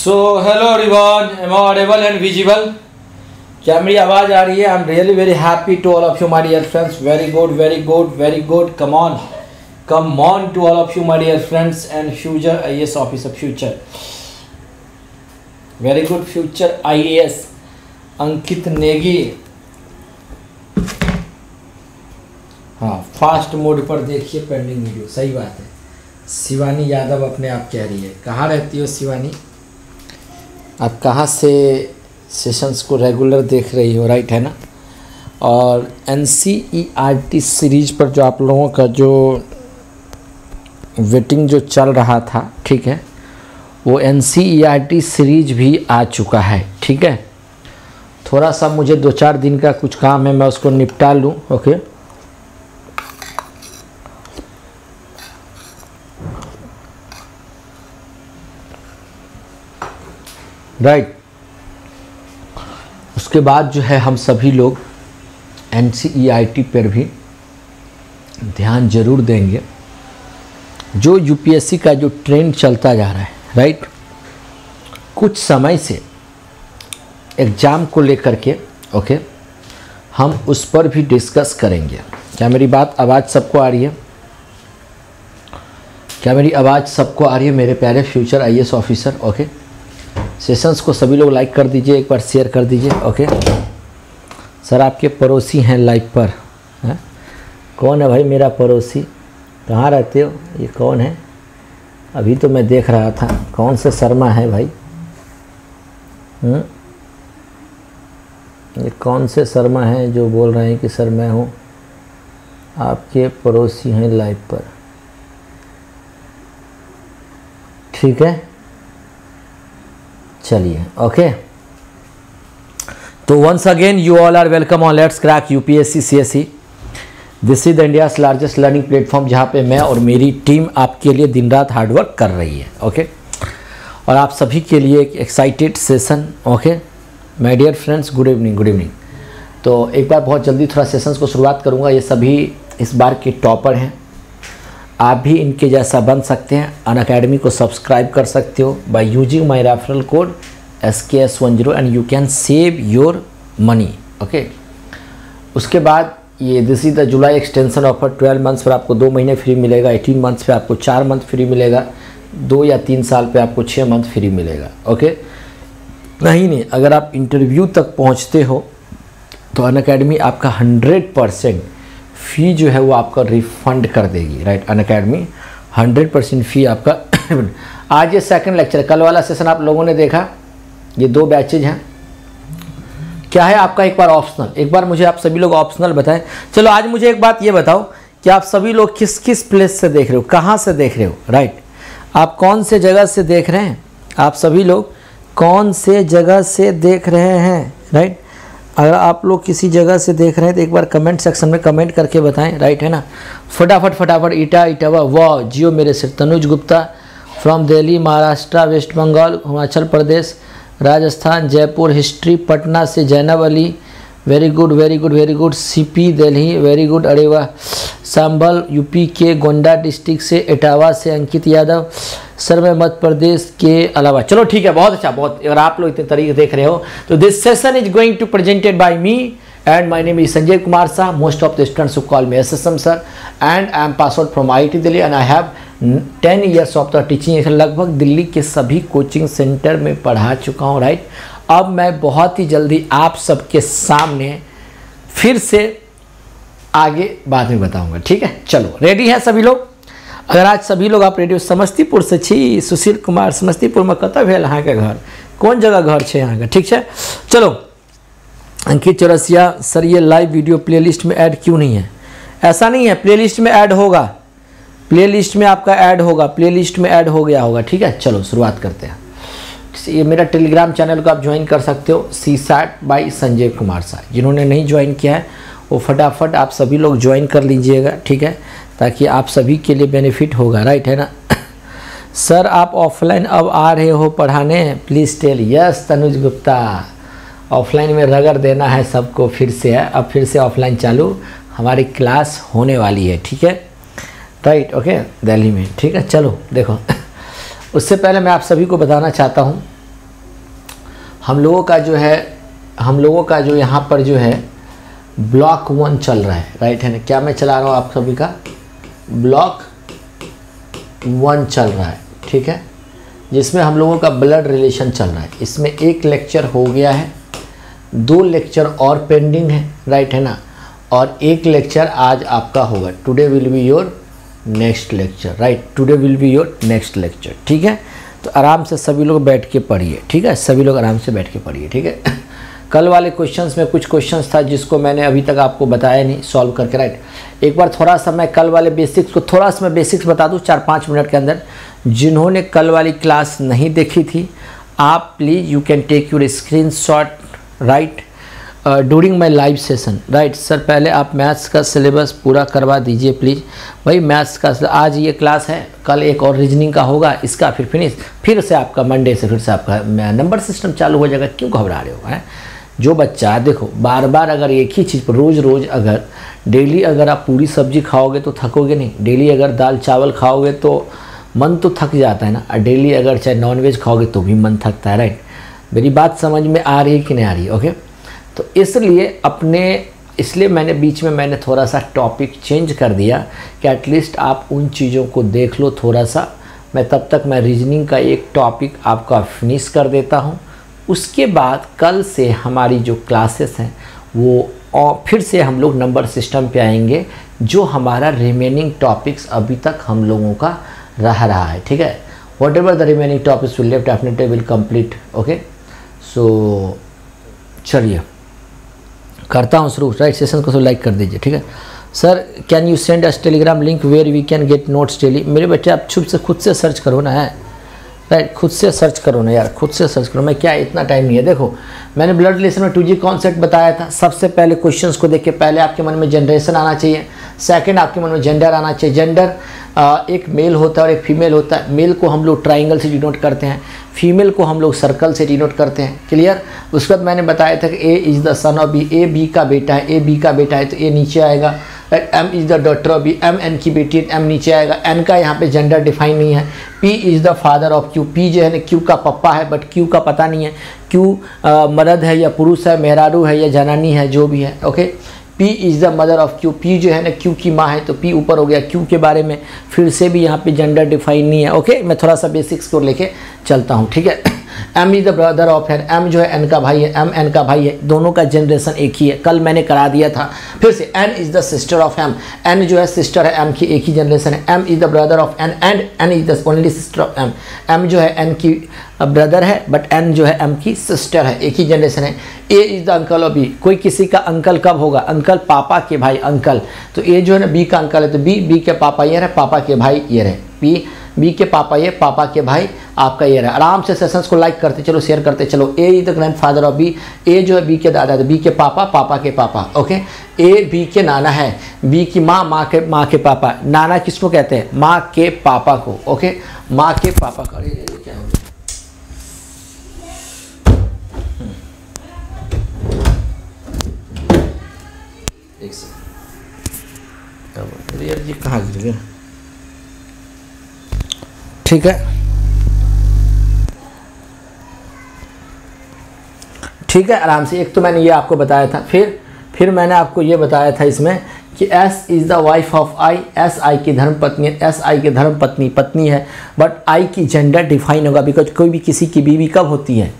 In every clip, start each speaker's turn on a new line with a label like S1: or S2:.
S1: So hello everyone am audible and visible क्या मेरी आवाज़ आ रही है I am really very happy to all of you my dear friends very good very good very good come on come on to all of you my dear friends and future I S officer future very good future I S Ankit Negi हाँ fast mode पर देखिए pending video सही बात है. शिवानी यादव अपने आप कह रही है. कहाँ रहती हो शिवानी? आप कहाँ से सेशंस को रेगुलर देख रही हो राइट है ना? और N C E R T series पर जो आप लोगों का जो वेटिंग जो चल रहा था, ठीक है, वो N C E R T series भी आ चुका है, ठीक है? थोड़ा सा मुझे दो चार दिन का कुछ काम है, मैं उसको निपटा लूँ ओके राइट right. उसके बाद जो है हम सभी लोग एन पर भी ध्यान ज़रूर देंगे। जो यूपीएससी का जो ट्रेंड चलता जा रहा है राइट कुछ समय से एग्ज़ाम को लेकर के ओके हम उस पर भी डिस्कस करेंगे। क्या मेरी बात, आवाज़ सबको आ रही है? क्या मेरी आवाज़ सबको आ रही है? मेरे प्यारे future IAS officer okay sessions को सभी लोग लाइक कर दीजिए, एक बार शेयर कर दीजिए ओके सर आपके पड़ोसी हैं लाइव पर, है? कौन है भाई मेरा पड़ोसी? कहाँ रहते हो? ये कौन है? अभी तो मैं देख रहा था, कौन से शर्मा है भाई? हुँ? ये कौन से शर्मा हैं जो बोल रहे हैं कि सर मैं हूँ? आपके पड़ोसी हैं लाइव पर। ठीक है? चलिए ओके तो once again you all are welcome on let's crack UPSC CSC this is the India's largest learning platform जहाँ पे मैं और मेरी टीम आपके लिए दिन रात हार्डवर्क कर रही है ओके और आप सभी के लिए एक excited session okay my dear friends good evening good evening तो एक बार बहुत जल्दी थोड़ा सेशंस को शुरुआत करूँगा। ये सभी इस बार के टॉपर हैं। आप भी इनके जैसा बन सकते हैं। अन अकेडमी को सब्सक्राइब कर सकते हो by using my referral code S K S one zero and you can save your money okay उसके बाद ये this is the July extension offer 12 months पर आपको दो महीने फ्री मिलेगा 18 मंथ्स पे आपको चार मंथ फ्री मिलेगा, दो या तीन साल पे आपको छः मंथ फ्री मिलेगा ओके नहीं नहीं, अगर आप इंटरव्यू तक पहुँचते हो तो अन अकेडमी आपका हंड्रेड परसेंट फ़ी जो है वो आपका रिफंड कर देगी right Unacademy hundred percent fee आपका आज ये सेकंड लेक्चर कल वाला सेशन आप लोगों ने देखा, ये दो बैचेज हैं। क्या है आपका एक बार ऑप्शनल एक बार मुझे आप सभी लोग ऑप्शनल बताएँ। चलो, आज मुझे एक बात ये बताओ कि आप सभी लोग किस किस प्लेस से देख रहे हो? कहाँ से देख रहे हो? राइट आप कौन से जगह से देख रहे हैं? आप सभी लोग कौन से जगह से देख रहे हैं? राइट अगर आप लोग किसी जगह से देख रहे हैं तो एक बार कमेंट सेक्शन में कमेंट करके बताएँ राइट है ना? फटाफट फटाफट, ईटा इटावा वाह, जियो मेरे sir, Tanuj Gupta from Delhi Maharashtra West Bengal Himachal Pradesh Rajasthan Jaipur history Patna से Zainab Ali very good very good very good CP Delhi very good अरे वाह सांभल यूपी के गोंडा डिस्ट्रिक्ट से इटावा से अंकित यादव सर में मध्य प्रदेश के अलावा चलो ठीक है, बहुत अच्छा बहुत अगर आप लोग इतने तरीके देख रहे हो। तो this session is going to presented by me and my name is Sanjay Kumar Shah most of the students who call me SSM sir. And I am passed out from IIT Delhi and I have 10 years of the teaching लगभग दिल्ली के सभी coaching centre में पढ़ा चुका हूँ right अब मैं बहुत ही जल्दी आप सबके सामने फिर से आगे बाद में बताऊँगा ठीक है चलो रेडी हैं सभी लोग अगर आज सभी लोग आप रेडियो समस्तीपुर से छी सुशील कुमार समस्तीपुर में कतऽ भेल अहाँके घर कौन जगह घर छै अहाँके ठीक है चलो अंकित चौरसिया, सर, ये लाइव वीडियो प्लेलिस्ट में ऐड क्यों नहीं है? ऐसा नहीं है प्लेलिस्ट में ऐड होगा। प्लेलिस्ट में आपका ऐड होगा प्लेलिस्ट में ऐड हो गया होगा, ठीक है? चलो, शुरुआत करते हैं। ये मेरा टेलीग्राम चैनल को आप ज्वाइन कर सकते हो C SAT by Sanjay Kumar Sah जिन्होंने नहीं ज्वाइन किया है, वो फटाफट आप सभी लोग ज्वाइन कर लीजिएगा, ठीक है? ताकि आप सभी के लिए बेनिफिट होगा राइट है ना? सर, आप ऑफलाइन अब आ रहे हो पढ़ाने? Please tell yes Tanuj Gupta. Offline में रगड़ देना है सबको फिर से। है अब फिर से ऑफलाइन चालू। हमारी क्लास होने वाली है, ठीक है? राइट ओके दिल्ली में, ठीक है? चलो, देखो। उससे पहले मैं आप सभी को बताना चाहता हूँ। हम लोगों का जो है, हम लोगों का जो यहाँ पर जो है, ब्लॉक वन चल रहा है। राइट है ना? क्या मैं चला रहा हूँ आप सभी का? ब्लॉक वन चल रहा है, ठीक है? जिसमें हम लोगों का ब्लड रिलेशन चल रहा है। इसमें एक लेक्चर हो गया है। दो लेक्चर और पेंडिंग है राइट है ना? और एक लेक्चर आज आपका होगा। Today will be your next lecture right today will be your next lecture ठीक है? तो आराम से सभी लोग बैठ के पढ़िए, ठीक है? सभी लोग आराम से बैठ के पढ़िए, ठीक है? कल वाले क्वेश्चंस में कुछ क्वेश्चंस था जिसको मैंने अभी तक आपको बताया नहीं सॉल्व करके राइट एक बार थोड़ा सा मैं कल वाले बेसिक्स को, थोड़ा सा मैं बेसिक्स बता दूँ चार पाँच मिनट के अंदर। जिन्होंने कल वाली क्लास नहीं देखी थी, आप please you can take your screen shot right during my live session right sir पहले आप मैथ्स का सिलेबस पूरा करवा दीजिए प्लीज़ भाई मैथ्स का आज ये क्लास है, कल एक और रीजनिंग का होगा, इसका फिर फिनिश फिर से आपका मंडे से फिर से आपका नंबर सिस्टम चालू हो जाएगा, क्यों घबरा रहे हो, हैं? जो बच्चा, देखो बार बार अगर एक ही चीज़ पर रोज़ रोज़ अगर डेली अगर आप पूरी सब्ज़ी खाओगे तो थकोगे नहीं डेली अगर दाल चावल खाओगे तो मन तो थक जाता है ना डेली अगर चाहे नॉनवेज खाओगे तो भी मन थकता है राइट मेरी बात समझ में आ रही है कि नहीं आ रही है? ओके तो इसलिए अपने, इसलिए मैंने बीच में मैंने थोड़ा सा टॉपिक चेंज कर दिया कि एटलीस्ट आप उन चीज़ों को देख लो थोड़ा सा मैं तब तक मैं रीजनिंग का एक टॉपिक आपका फिनिश कर देता हूँ। उसके बाद कल से हमारी जो क्लासेस हैं, वो और फिर से हम लोग नंबर सिस्टम पे आएँगे, जो हमारा रिमेनिंग टॉपिक्स अभी तक हम लोगों का रह रहा है। ठीक है? Whatever the remaining topics will left definitely will complete okay so चलिए। करता हूँ शुरू। राइट सेशन को लाइक कर दीजिए, ठीक है? Sir can you send us Telegram link where we can get notes daily मेरे बच्चे, आप छुप से खुद से सर्च करो ना, है? राइट खुद से सर्च करो ना यार, खुद से सर्च करो। मैं क्या इतना टाइम नहीं है? देखो, मैंने ब्लड रिलेशन में टू जी कॉन्सेप्ट बताया था। सबसे पहले क्वेश्चंस को देख के पहले आपके मन में जनरेशन आना चाहिए। सेकंड आपके मन में जेंडर आना चाहिए। जेंडर एक मेल होता है और एक फीमेल होता है। मेल को हम लोग ट्राइंगल से डिनोट करते हैं। फीमेल को हम लोग सर्कल से डिनोट करते हैं। क्लियर उसके बाद मैंने बताया था कि A is the son of B A B का बेटा है। ए बी का बेटा है तो ए नीचे आएगा। M is the daughter of B M N की बेटी एम नीचे आएगा। एन का यहाँ पे जेंडर डिफाइन नहीं है। P is the father of Q P जो है ना क्यू का पप्पा है बट क्यू का पता नहीं है। क्यू मर्द है या पुरुष है, मेहरारू है या जनानी है, जो भी है। Okay P is the mother of Q. P जो है ना, Q की माँ है तो P ऊपर हो गया Q के बारे में। फिर से भी यहाँ पे जेंडर डिफाइन नहीं है ओके मैं थोड़ा सा बेसिक्स को लेके चलता हूँ, ठीक है? M is the brother of N M जो है एन का भाई है एम एन का भाई है, दोनों का जनरेशन एक ही है। कल मैंने करा दिया था। फिर से N is the sister of M N जो है सिस्टर है एम की एक ही जनरेशन है। M is the brother of N and N is the only sister of M M जो है एन की ब्रदर है बट एन जो है एम की सिस्टर है। एक ही जनरेशन है। A is the uncle of B कोई किसी का अंकल कब होगा? अंकल पापा के भाई अंकल तो ए जो है ना बी का अंकल है तो बी बी के पापा ये रहे, पापा के भाई ये रहे। पी बी के पापा ये, पापा के भाई, आपका ये रहा। आराम से सेशंस को लाइक करते चलो शेयर करते चलो। A is the grandfather of B A जो है बी के दादा बी के पापा पापा के पापा ओके ए बी के नाना है। बी की माँ माँ के माँ के पापा। नाना किसको कहते हैं? माँ के पापा को ओके माँ के पापा का। हो एक सेकंड यार जी कहाँ गिर गया ठीक है? ठीक है, आराम से। एक तो मैंने ये आपको बताया था। फिर फिर मैंने आपको ये बताया था इसमें कि S is the wife of I S I की धर्म पत्नी एस आई की धर्म पत्नी पत्नी है बट आई की जेंडर डिफाइन होगा बिकॉज़ कोई भी किसी की बीवी कब होती है?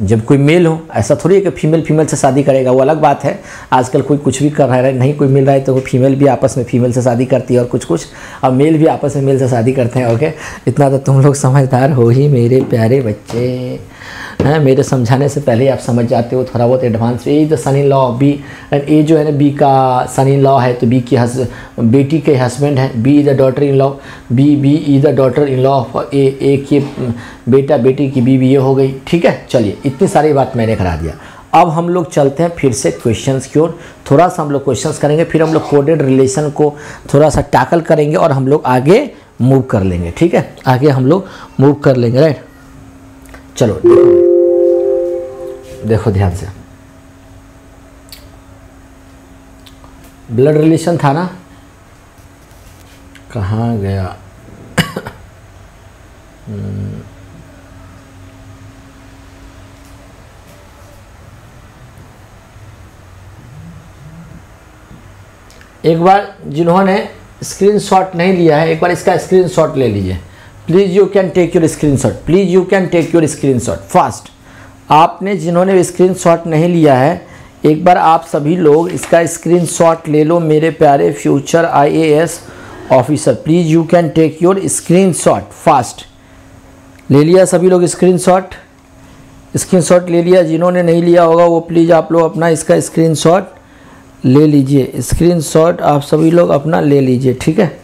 S1: जब कोई मेल हो, ऐसा थोड़ी है कि फीमेल फीमेल से शादी करेगा, वो अलग बात है। आजकल कोई कुछ भी कर रहा है, नहीं कोई मिल रहा है तो वो फीमेल भी आपस में फीमेल से शादी करती है और कुछ कुछ, और मेल भी आपस में मेल से शादी करते हैं ओके इतना तो तुम लोग समझदार हो ही मेरे प्यारे बच्चे। हैं। मेरे समझाने से पहले आप समझ जाते हो थोड़ा बहुत advance A the son in law B and A जो है ना बी का सन इन लॉ है तो बी की हस, बेटी के हस्बैंड है। B is the daughter in law B B is the daughter in law of A A के बेटा, बेटी की बीवी ये हो गई। ठीक है? चलिए, इतनी सारी बात मैंने करा दिया। अब हम लोग चलते हैं फिर से क्वेश्चंस की ओर। थोड़ा सा हम लोग क्वेश्चंस करेंगे, फिर हम लोग कोडेड रिलेशन को थोड़ा सा टैकल करेंगे और हम लोग आगे मूव कर लेंगे। ठीक है? आगे हम लोग मूव कर लेंगे राइट चलो देखो ध्यान से। ब्लड रिलेशन था ना? कहाँ गया? एक बार जिन्होंने स्क्रीनशॉट नहीं लिया है, एक बार इसका स्क्रीनशॉट ले लीजिए। Please you can take your screenshot please you can take your screenshot fast आपने जिन्होंने स्क्रीनशॉट नहीं लिया है, एक बार आप सभी लोग इसका स्क्रीनशॉट ले लो मेरे प्यारे future IAS officer please you can take your screenshot fast ले लिया सभी लोग स्क्रीनशॉट स्क्रीनशॉट ले लिया, जिन्होंने नहीं लिया होगा वो प्लीज़ आप लोग अपना इसका स्क्रीनशॉट ले लीजिए। स्क्रीनशॉट आप सभी लोग अपना ले लीजिए, ठीक है?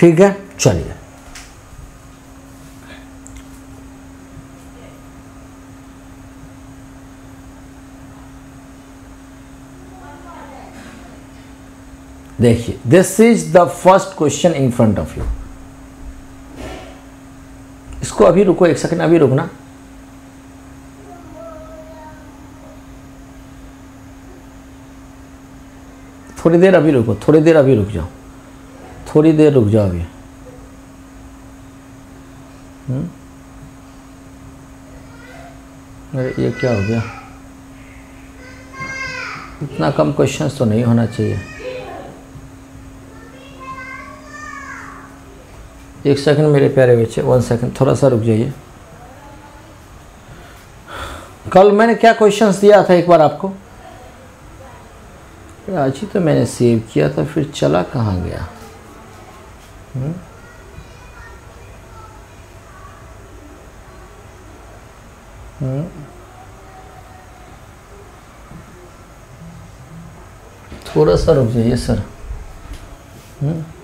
S1: ठीक है? चलिए। देखिए this is the first question in front of you इसको अभी रुको, एक सेकंड अभी रुकना। थोड़ी देर अभी रुको, थोड़ी देर अभी रुक जाओ। थोड़ी देर रुक जाओ अभी हम्म? अरे, ये क्या हो गया? इतना कम क्वेश्चंस तो नहीं होना चाहिए। एक सेकंड मेरे प्यारे बच्चे वन सेकंड थोड़ा सा रुक जाइए। कल मैंने क्या क्वेश्चंस दिया था एक बार आपको? आज ही तो मैंने सेव किया था, फिर चला कहाँ गया? हुँ? हुँ? थोड़ा सा रुक जाइए सर हुँ?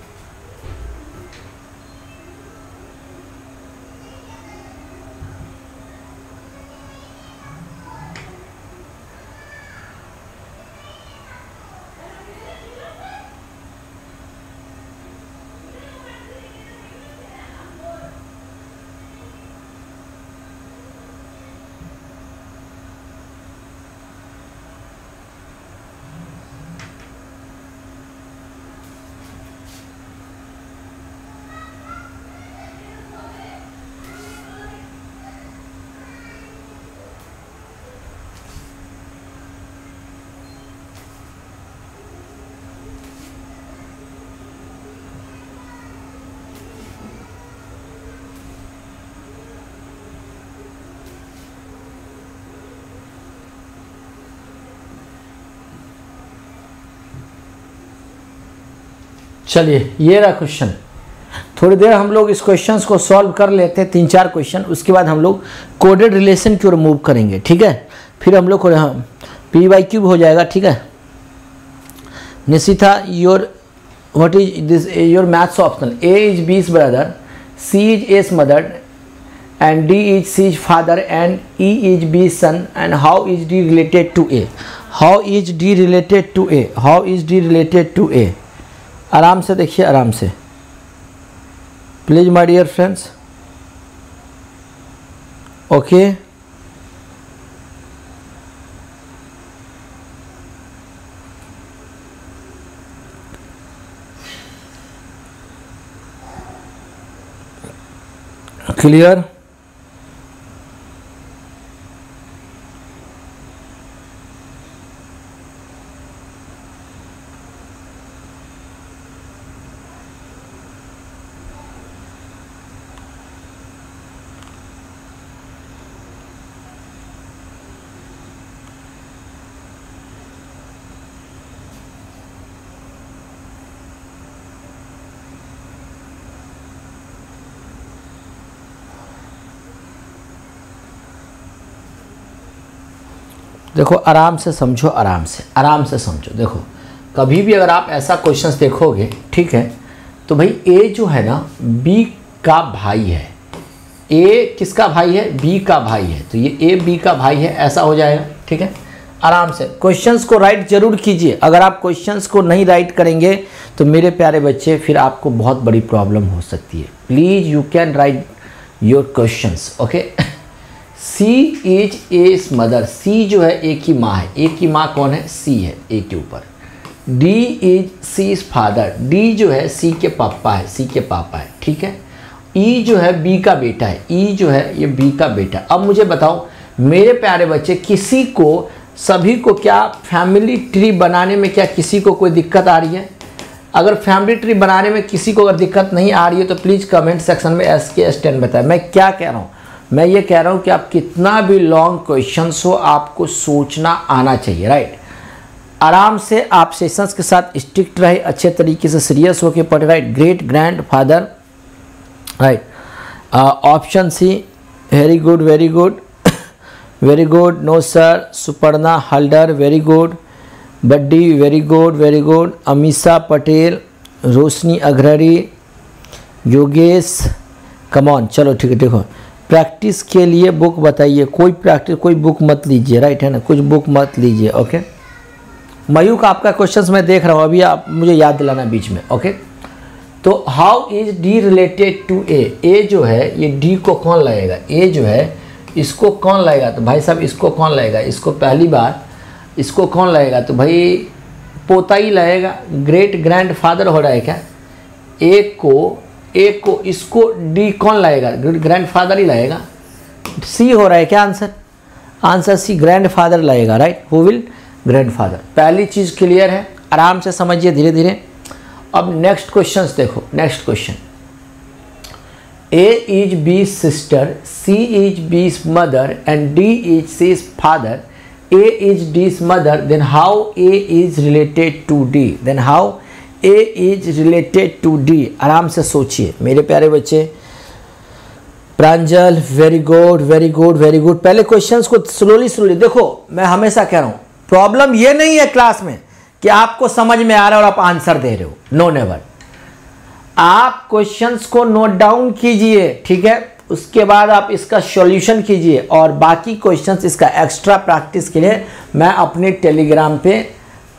S1: चलिए, ये रहा क्वेश्चन थोड़ी देर हम लोग इस क्वेश्चंस को सॉल्व कर लेते हैं, तीन चार क्वेश्चन उसके बाद हम लोग कोडेड रिलेशन की ओर मूव करेंगे, ठीक है? फिर हम लोग को पी वाई क्यूब हो जाएगा, ठीक है? Nishitha your what is this your maths option A is B's brother C is S mother and D is C is father and E is B son and how is D related to A how is D related to A how is D related to A आराम से देखिए आराम से। Please my dear friends okay clear देखो, आराम से समझो, आराम से आराम से समझो। देखो, कभी भी अगर आप ऐसा क्वेश्चंस देखोगे, ठीक है तो भाई ए जो है ना बी का भाई है। ए किसका भाई है? बी का भाई है। तो ये ए बी का भाई है, ऐसा हो जाएगा, ठीक है? आराम से। क्वेश्चंस को राइट ज़रूर कीजिए। अगर आप क्वेश्चंस को नहीं राइट करेंगे तो मेरे प्यारे बच्चे, फिर आपको बहुत बड़ी प्रॉब्लम हो सकती है। Please you can write your questions okay C is S mother C जो है ए की माँ है। ए की माँ कौन है? सी है ए के ऊपर। D is C is father D जो है सी के पापा है। सी के पापा है, ठीक है? ई e जो है बी का बेटा है। ई e जो है, ये बी का बेटा अब मुझे बताओ, मेरे प्यारे बच्चे, किसी को, सभी को क्या फैमिली ट्री बनाने में क्या किसी को कोई दिक्कत आ रही है? अगर फैमिली ट्री बनाने में किसी को अगर दिक्कत नहीं आ रही है तो प्लीज़ कमेंट सेक्शन में एस के एस टेन बताएँ। मैं क्या कह रहा हूँ? मैं ये कह रहा हूँ कि आप कितना भी लॉन्ग क्वेश्चन हो, आपको सोचना आना चाहिए राइट आराम से आप सेशंस के साथ स्ट्रिक्ट रहे, अच्छे तरीके से सीरियस होकर पढ़े right great grandfather right option C very good very good very good no sir Suparna Haldar very good buddy very good very good Amisha Patel Roshni Agrahari Yogesh come on चलो, ठीक है देखो practice के लिए book बताइए। कोई practice कोई book मत लीजिए राइट है ना? कुछ बुक मत लीजिए ओके मयूक आपका क्वेश्चन मैं देख रहा हूँ, अभी आप मुझे याद दिलाना बीच में ओके तो how is D related to A A जो है, ये डी को कौन लगेगा ए जो है, इसको कौन लाएगा? तो भाई साहब, इसको कौन लाएगा? इसको पहली बार, इसको कौन लाएगा? तो भाई पोता ही लाएगा ग्रेट ग्रैंड फादर हो रहा है क्या? एक को एक को इसको डी कौन लाएगा? ग्रैंड फादर ही लाएगा। सी हो रहा है क्या answer answer C grandfather लाएगा right who will grandfather पहली चीज़ क्लियर है। आराम से समझिए धीरे धीरे अब नेक्स्ट क्वेश्चन देखो। Next question A is B sister C is B's mother and D is C's father A is D's mother then how A is related to D then how A is related to D आराम से सोचिए। मेरे प्यारे बच्चे, Pranjal very good very good very good पहले questions को slowly slowly देखो। मैं हमेशा कह रहा हूँ प्रॉब्लम ये नहीं है क्लास में कि आपको समझ में आ रहा है और आप आंसर दे रहे हो। नो नेवर आप क्वेश्चंस को नोट डाउन कीजिए, ठीक है? उसके बाद आप इसका सॉल्यूशन कीजिए और बाकी क्वेश्चंस इसका एक्स्ट्रा प्रैक्टिस के लिए मैं अपने टेलीग्राम पे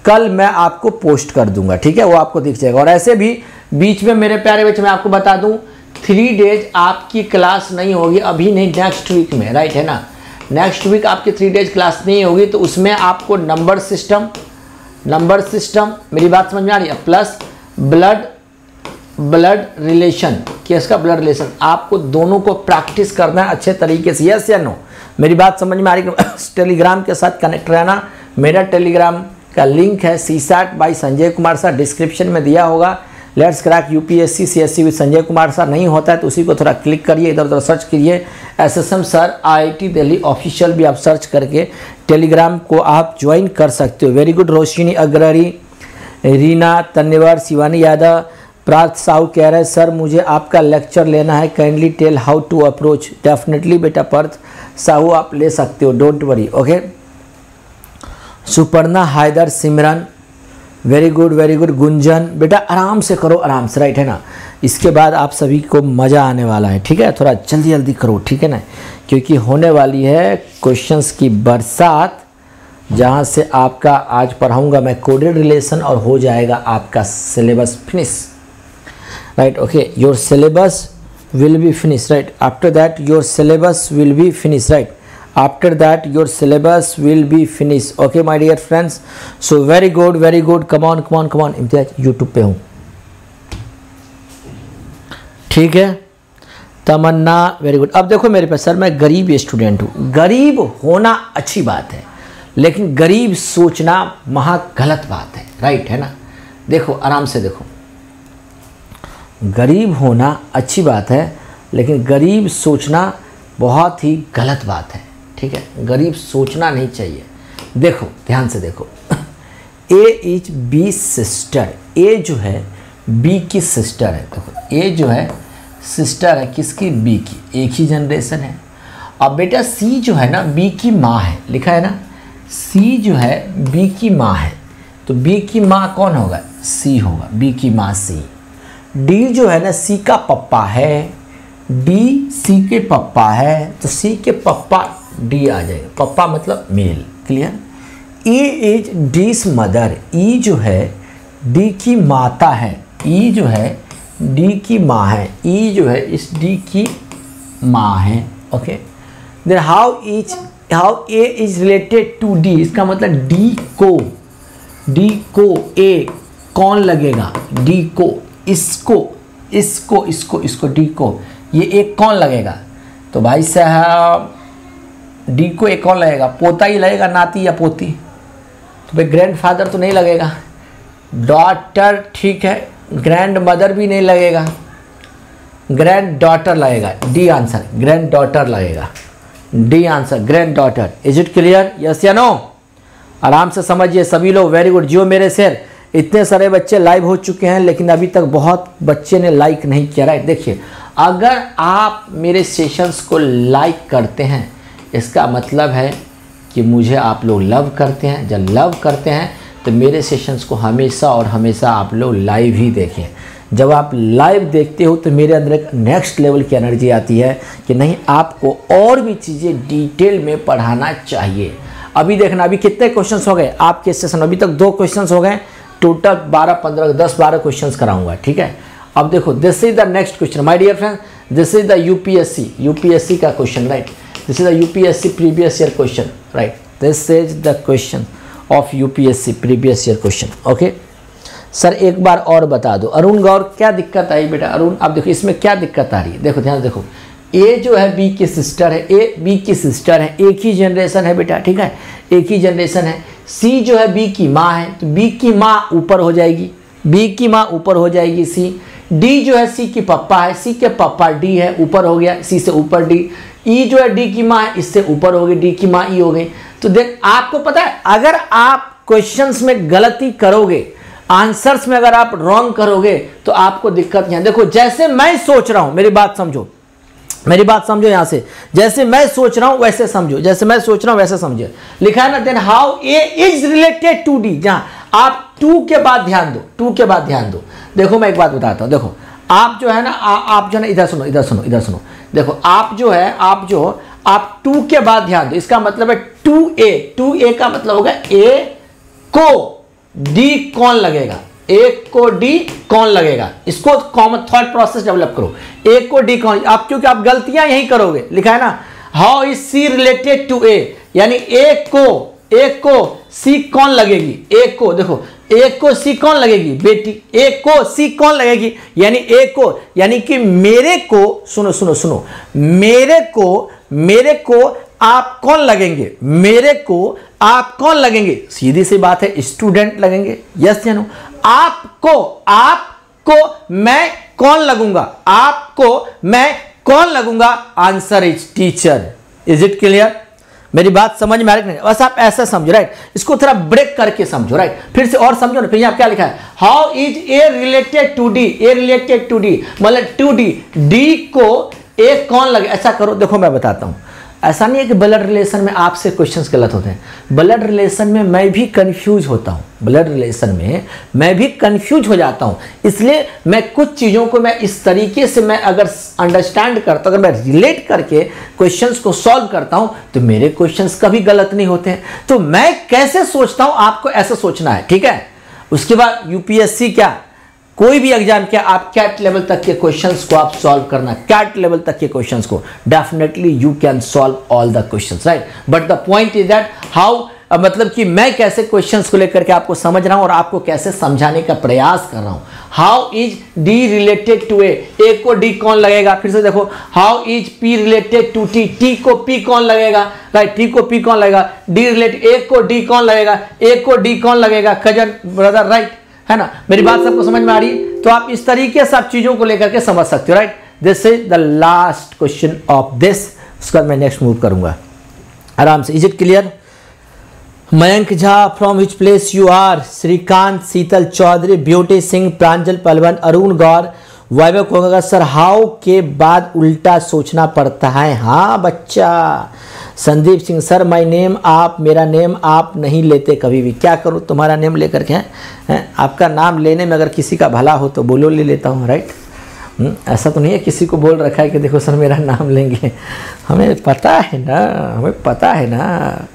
S1: कल मैं आपको पोस्ट कर दूँगा, ठीक है? वो आपको दिख जाएगा। और ऐसे भी बीच में, मेरे प्यारे बच्चे, मैं आपको बता दूँ थ्री डेज़ आपकी क्लास नहीं होगी, अभी नहीं नेक्स्ट वीक में राइट है ना? नेक्स्ट वीक आपकी थ्री डेज़ क्लास नहीं होगी तो उसमें आपको नंबर सिस्टम नंबर सिस्टम मेरी बात समझ में आ रही है? Plus blood blood relation case का ब्लड रिलेशन आपको दोनों को प्रैक्टिस करना है अच्छे तरीके से यस या नो मेरी बात समझ में आ रही है टेलीग्राम के साथ कनेक्ट रहना, मेरा टेलीग्राम का लिंक है CSAT by Sanjay Kumar sir description में दिया होगा। Let's crack U P S C C S C with Sanjay Kumar sir नहीं होता है तो उसी को थोड़ा क्लिक करिए, इधर उधर सर्च करिए M sir I I T Delhi official भी आप सर्च करके टेलीग्राम को आप ज्वाइन कर सकते हो। वेरी गुड रोशिनी अग्रहरी रीना तन्यवर शिवानी यादव प्रार्थ साहू कह रहे हैं सर मुझे आपका लेक्चर लेना है। Kindly tell how to approach definitely बेटा पर्थ साहू आप ले सकते हो। Don't worry okay Suparna Haidar Simran very good very good Gunjan. बेटा, आराम से करो, आराम से राइट है ना? इसके बाद आप सभी को मज़ा आने वाला है, ठीक है? थोड़ा जल्दी जल्दी करो, ठीक है ना? क्योंकि होने वाली है क्वेश्चंस की बरसात, जहाँ से आपका आज पढ़ाऊँगा मैं कोडेड रिलेशन और हो जाएगा आपका syllabus finish right okay your syllabus will be finish right after that your syllabus will be finish right after that, your syllabus will be finished. Okay, my dear friends? So, very good very good. Come on come on come on. Imtiaz YouTube पे हूँ। ठीक है? तमन्ना very good अब देखो मेरे पास, sir, मैं गरीब student हूँ। गरीब होना अच्छी बात है, लेकिन गरीब सोचना महा गलत बात है। राइट है ना? देखो, आराम से देखो। गरीब होना अच्छी बात है, लेकिन गरीब सोचना बहुत ही गलत बात है। ठीक है? गरीब सोचना नहीं चाहिए। देखो, ध्यान से देखो। A is B sister A जो है बी की सिस्टर है। देखो ए जो है सिस्टर है किसकी? बी की। एक ही जनरेशन है। अब बेटा सी जो है ना बी की माँ है। लिखा है ना? सी जो है बी की माँ है। तो बी की माँ कौन होगा? सी होगा। बी की माँ सी डी जो है ना सी का पप्पा है। डी सी के पप्पा है। तो सी के पप्पा डी आ जाएगा। पप्पा मतलब male. Clear E is D's mother E जो है डी की माता है। ई जो है डी की माँ है। ई जो है, इस डी की माँ है। Okay then how is how A is related to D इसका मतलब डी को डी को ए कौन लगेगा? डी को, इसको इसको इसको इसको डी को। ये एक कौन लगेगा? तो भाई साहब डी को एक कौन लगेगा पोता ही लगेगा, नाती या पोती। तो भाई ग्रैंड फादर तो नहीं लगेगा। डॉटर ठीक है ग्रैंड मदर भी नहीं लगेगा। ग्रैंड डॉटर लगेगा डी आंसर ग्रैंड डॉटर लगेगा। D answer granddaughter is it clear yes या नो आराम से समझिए, सभी लोग वेरी गुड जियो मेरे शेर इतने सारे बच्चे लाइव हो चुके हैं, लेकिन अभी तक बहुत बच्चे ने लाइक नहीं किया। राइट देखिए, अगर आप मेरे सेशंस को लाइक करते हैं इसका मतलब है कि मुझे आप लोग लव करते हैं। जब लव करते हैं तो मेरे सेशंस को हमेशा और हमेशा आप लोग लाइव ही देखें। जब आप लाइव देखते हो तो मेरे अंदर एक नेक्स्ट लेवल की एनर्जी आती है कि नहीं, आपको और भी चीज़ें डिटेल में पढ़ाना चाहिए। अभी देखना, अभी कितने क्वेश्चंस हो गए? आपके सेशन अभी तक दो क्वेश्चंस हो गए। टोटल बारह, पंद्रह, दस, बारह क्वेश्चंस कराऊँगा, ठीक है? अब देखो this is the next question my dear friend this is the UPSC UPSC का question right this is the UPSC previous year question right this is the question of UPSC previous year question okay sir एक बार और बता दो। अरुण गौर, क्या दिक्कत आई बेटा? अरुण, आप देखो, इसमें क्या दिक्कत आ रही है? देखो, ध्यान देखो। ए जो है बी की सिस्टर है। ए बी की सिस्टर है। एक ही जनरेशन है बेटा, ठीक है? एक ही जनरेशन है। सी जो है बी की माँ है तो बी की माँ ऊपर हो जाएगी। बी की माँ ऊपर हो जाएगी सी डी जो है सी की पप्पा है। सी के पप्पा डी है, ऊपर हो गया। सी से ऊपर डी ई जो है डी की माँ, इससे ऊपर हो गई डी की माँ ई हो गई। तो देख, आपको पता है, अगर आप क्वेश्चंस में गलती करोगे आंसर्स में अगर आप रॉन्ग करोगे तो आपको दिक्कत यहाँ देखो, जैसे मैं सोच रहा हूँ, मेरी बात समझो। मेरी बात समझो यहाँ से। जैसे मैं सोच रहा हूँ, वैसे समझो। जैसे मैं सोच रहा हूँ, वैसे समझो। लिखा है ना then how A is related to D जहाँ आप टू के बाद ध्यान दो टू के बाद ध्यान दो। देखो, मैं एक बात बताता हूँ। देखो आप जो है ना आ, आप जो है ना इधर सुनो इधर सुनो इधर सुनो। देखो आप जो है आप जो आप टू के बाद ध्यान दो। इसका मतलब है टू ए। टू ए का मतलब होगा ए को डी कौन लगेगा? एक को डी कौन लगेगा? इसको कॉमन थॉट प्रोसेस डेवलप करो। एक को डी कौन आप क्योंकि आप गलतियाँ यही करोगे। लिखा है ना how is C related to A यानी एक को एक को सी कौन लगेगी? एक को देखो एक को सी कौन लगेगी? बेटी, एक को सी कौन लगेगी? यानी एक को, यानी कि मेरे को, सुनो सुनो सुनो, मेरे को मेरे को आप कौन लगेंगे? मेरे को आप कौन लगेंगे? सीधी सी बात है स्टूडेंट लगेंगे यस या आपको आपको मैं कौन लगूँगा? आपको मैं कौन लगूँगा? Answer is teacher is it clear मेरी बात समझ में आ रही बस आप ऐसा समझो राइट इसको थोड़ा ब्रेक करके समझो राइट फिर से और समझो ना, फिर यहाँ क्या लिखा है? How is A related to D A related to D मतलब टू डी डी को ए कौन लगे? ऐसा करो, देखो मैं बताता हूँ। ऐसा नहीं है कि ब्लड रिलेशन में आपसे क्वेश्चंस गलत होते हैं। ब्लड रिलेशन में मैं भी कंफ्यूज होता हूँ। ब्लड रिलेशन में मैं भी कंफ्यूज हो जाता हूँ। इसलिए मैं कुछ चीज़ों को मैं इस तरीके से मैं अगर अंडरस्टैंड करता हूँ, अगर मैं रिलेट करके क्वेश्चंस को सॉल्व करता हूँ तो मेरे क्वेश्चंस कभी गलत नहीं होते हैं। तो मैं कैसे सोचता हूँ? आपको ऐसा सोचना है, ठीक है? उसके बाद यूपीएससी क्या? कोई भी एग्ज़ाम के, आप कैट लेवल तक के क्वेश्चंस को आप सॉल्व करना, कैट लेवल तक के क्वेश्चंस को definitely you can solve all the questions right but the point is that how मतलब कि मैं कैसे क्वेश्चंस को लेकर के आपको समझ रहा हूँ और आपको कैसे समझाने का प्रयास कर रहा हूँ। How is D related to A A को डी कौन लगेगा? फिर से देखो how is P related to T T को पी कौन लगेगा? राइट टी को पी कौन लगेगा? डी रिलेटेड ए को डी कौन लगेगा? ए को डी कौन लगेगा? कज़न ब्रदर राइट है ना? मेरी बात सबको समझ में आ रही है? तो आप इस तरीके से आप चीज़ों को लेकर के समझ सकते हो right this is the last question of this उसका मैं नेक्स्ट मूव करूँगा। आराम से। Is it clear Mayank Jha from which place you are Shrikant Sheetal Chaudhary, Beauty Singh, Pranjal Palwan Arun Gaur Vaibhav Konga sir how के बाद उल्टा सोचना पड़ता है। हाँ बच्चा। Sandeep Singh sir my name आप मेरा नेम आप नहीं लेते कभी भी। क्या करूँ? तुम्हारा नेम लेकर के हैं? आपका नाम लेने में अगर किसी का भला हो तो बोलो ले लेता हूँ राइट हम्म, ऐसा तो नहीं है किसी को बोल रखा है कि देखो सर मेरा नाम लेंगे। हमें पता है ना हमें पता है ना।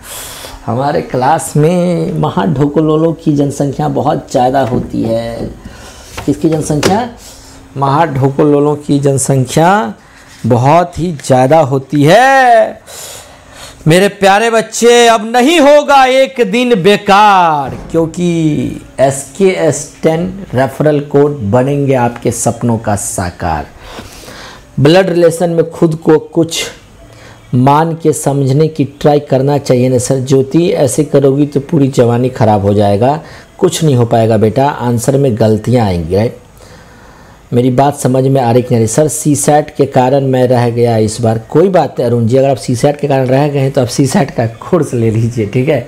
S1: हमारे क्लास में महाढोकोलोलों की जनसंख्या बहुत ज़्यादा होती है। किसकी जनसंख्या? महाढोकोलोलों की जनसंख्या बहुत ही ज़्यादा होती है। मेरे प्यारे बच्चे, अब नहीं होगा एक दिन बेकार, क्योंकि S K S ten referral code बनेंगे आपके सपनों का साकार। ब्लड रिलेशन में खुद को कुछ मान के समझने की ट्राई करना चाहिए ना सर। ज्योति, ऐसे करोगी तो पूरी जवानी ख़राब हो जाएगा। कुछ नहीं हो पाएगा बेटा आंसर में गलतियाँ आएँगी राइट मेरी बात समझ में आ रही कि नहीं सर सी सैट के कारण मैं रह गया इस बार। कोई बात नहीं, अरुण जी, अगर आप सी सैट के कारण रह गए हैं तो आप सी सैट का कोर्स ले लीजिए, ठीक है?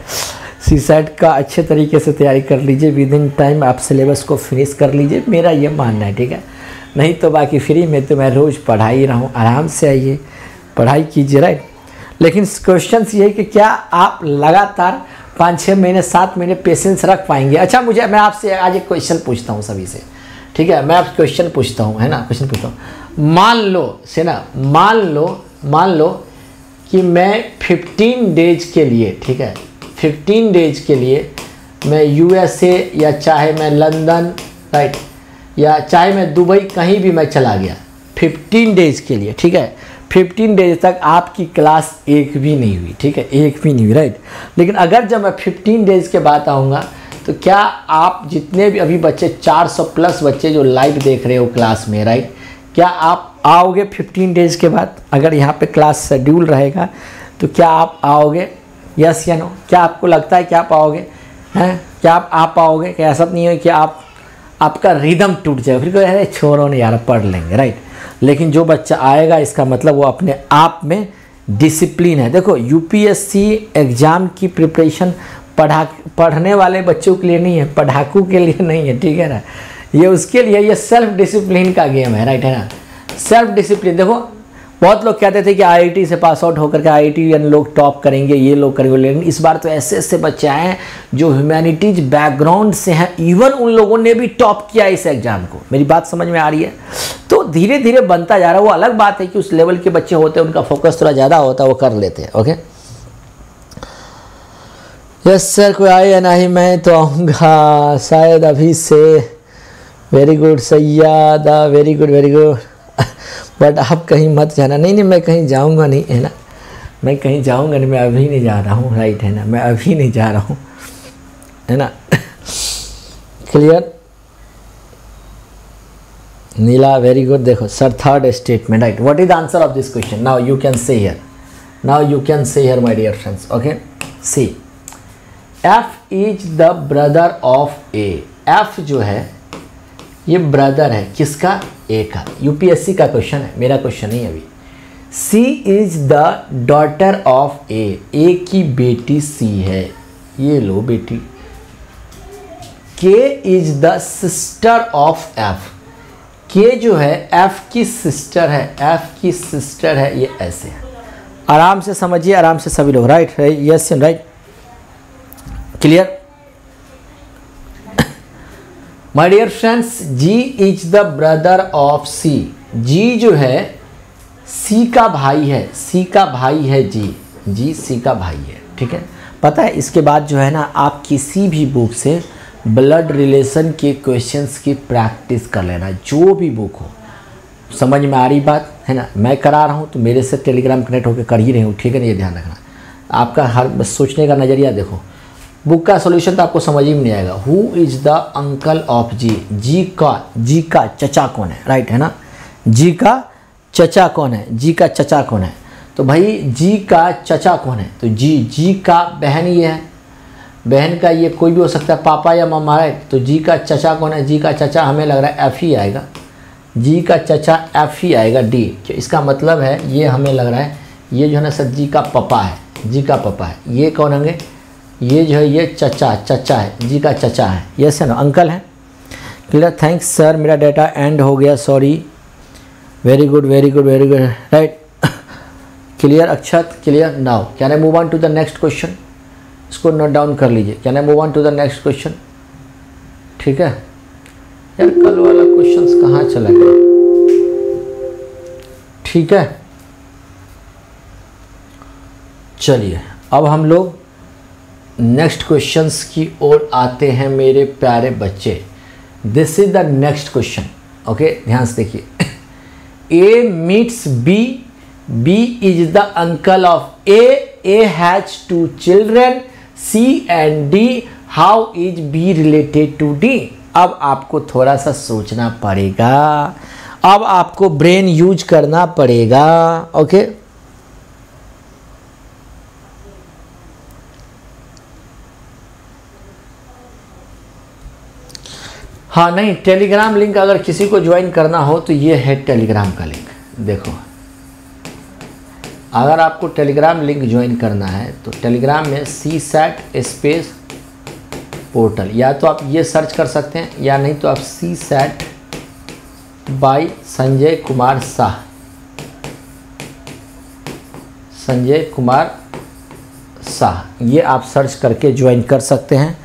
S1: सी सैट का अच्छे तरीके से तैयारी कर लीजिए विद इन टाइम आप सिलेबस को फिनिश कर लीजिए, मेरा ये मानना है, ठीक है? नहीं तो बाकी फ्री में तो मैं रोज़ पढ़ा ही रहा हूँ, आराम से आइए, पढ़ाई कीजिए राइट लेकिन क्वेश्चन ये है कि क्या आप लगातार पाँच छः महीने, सात महीने पेशेंस रख पाएँगे? अच्छा मुझे, मैं आपसे आज एक क्वेश्चन पूछता हूँ सभी से। ठीक है, मैं आपसे क्वेश्चन पूछता हूँ, है ना? क्वेश्चन पूछता हूँ। मान लो, से ना, मान लो मान लो कि मैं 15 डेज़ के लिए, ठीक है 15 डेज़ के लिए मैं यूएसए या चाहे मैं लंदन राइट या चाहे मैं दुबई कहीं भी मैं चला गया 15 डेज़ के लिए, ठीक है 15 डेज़ तक आपकी क्लास एक भी नहीं हुई, ठीक है, एक भी नहीं हुई राइट लेकिन अगर जब मैं 15 डेज़ के बाद आऊँगा तो क्या आप जितने भी अभी बच्चे 400 प्लस बच्चे जो लाइव देख रहे हो क्लास में राइट क्या आप आओगे 15 डेज़ के बाद? अगर यहाँ पे क्लास शेड्यूल रहेगा तो क्या आप आओगे? यस या नो क्या आपको लगता है कि आप आओगे? हैं? क्या आप आ पाओगे क्या ऐसा नहीं है कि आप, आपका रिदम टूट जाए? फिर अरे छोड़ो नहीं यार पढ़ लेंगे राइट लेकिन जो बच्चा आएगा, इसका मतलब वो अपने आप में डिसिप्लिन है। देखो यूपीएससी एग्ज़ाम की प्रिपरेशन पढ़ा, पढ़ने वाले बच्चों के लिए नहीं है, पढ़ाकू के लिए नहीं है, ठीक है ना? ये उसके लिए, ये सेल्फ डिसिप्लिन का गेम है राइट है ना? सेल्फ डिसिप्लिन देखो, बहुत लोग कहते थे कि आईआईटी से पास आउट होकर के आईआईटी लोग टॉप करेंगे, ये लोग करेंगे, लेकिन इस बार तो ऐसे ऐसे बच्चे हैं जो ह्यूमैनिटीज बैकग्राउंड से हैं इवन उन लोगों ने भी टॉप किया इस एग्ज़ाम को। मेरी बात समझ में आ रही है? तो धीरे धीरे बनता जा रहा है, वो अलग बात है कि उस लेवल के बच्चे होते हैं, उनका फोकस थोड़ा ज़्यादा होता है, वो कर लेते हैं ओके यस सर कोई आए या नहीं, मैं तो आऊँगा। शायद अभी से। Very good Saiyada very good very good but आप कहीं मत जाना। नहीं नहीं, मैं कहीं जाऊँगा नहीं, है ना? मैं कहीं जाऊँगा नहीं, मैं अभी नहीं जा रहा हूँ राइट है ना? मैं अभी नहीं जा रहा हूँ, है ना? क्लियर नीला वेरी गुड देखो sir third statement right what is the answer of this question now you can say here now you can say here my dear friends okay C F is the brother of A F जो है, ये brother है. किसका? ए का. UPSC का question है. मेरा question नहीं अभी. C is the daughter of A A की बेटी सी है. ये लो बेटी. K is the sister of F K जो है एफ़ की सिस्टर है. एफ़ की सिस्टर है. ये ऐसे है. आराम से समझिए, आराम से सभी लोग. Right yes right clear my dear friends G is the brother of C G जो है सी का भाई है सी का भाई है जी जी सी का भाई है, ठीक है? पता है, इसके बाद जो है ना, आप किसी भी बुक से ब्लड रिलेशन के क्वेश्चंस की प्रैक्टिस कर लेना, जो भी बुक हो। समझ में आ रही बात? है ना? मैं करा रहा हूँ तो मेरे से टेलीग्राम कनेक्ट होकर कर ही रही हूँ, ठीक है ना? ये ध्यान रखना। आपका हर सोचने का नज़रिया देखो। बुक का सोल्यूशन तो आपको समझ ही नहीं आएगा who is the uncle of G G का जी का चचा कौन है राइट है ना जी का चचा कौन है जी का चचा कौन है तो भाई जी का चचा कौन है तो जी जी का बहन ये है बहन का ये कोई भी हो सकता है पापा या मामा राइट तो जी का चचा कौन है जी का चचा हमें लग रहा है एफ़ ही आएगा जी का चचा एफ़ ही आएगा डी तो इसका मतलब है ये हमें लग रहा है ये जो है ना सर जी का पपा है जी का पपा है ये कौन होंगे ये जो है, ये चचा चचा है, जी का चचा है। यस है ना, अंकल है। क्लियर? थैंक्स सर मेरा डाटा एंड हो गया sorry very good very good very good right clear Akshat clear now can I move on to the next question इसको नोट डाउन कर लीजिए। Can I move on to the next question ठीक है? यार, कल वाला क्वेश्चन कहाँ चला गया? ठीक है? चलिए, अब हम लोग नेक्स्ट क्वेश्चंस की ओर आते हैं मेरे प्यारे बच्चे। This is the next question okay ध्यान से देखिए। A meets B B is the uncle of A A has two children C and D how is B related to D अब आपको थोड़ा सा सोचना पड़ेगा। अब आपको ब्रेन यूज़ करना पड़ेगा ओके हाँ नहीं टेलीग्राम लिंक अगर किसी को ज्वाइन करना हो तो ये है टेलीग्राम का लिंक देखो, अगर आपको टेलीग्राम लिंक ज्वाइन करना है तो टेलीग्राम में सी सैट स्पेस पोर्टल या तो आप ये सर्च कर सकते हैं, या नहीं तो आप C SAT by Sanjay Kumar Shah. Sanjay Kumar Shah, ये आप सर्च करके ज्वाइन कर सकते हैं।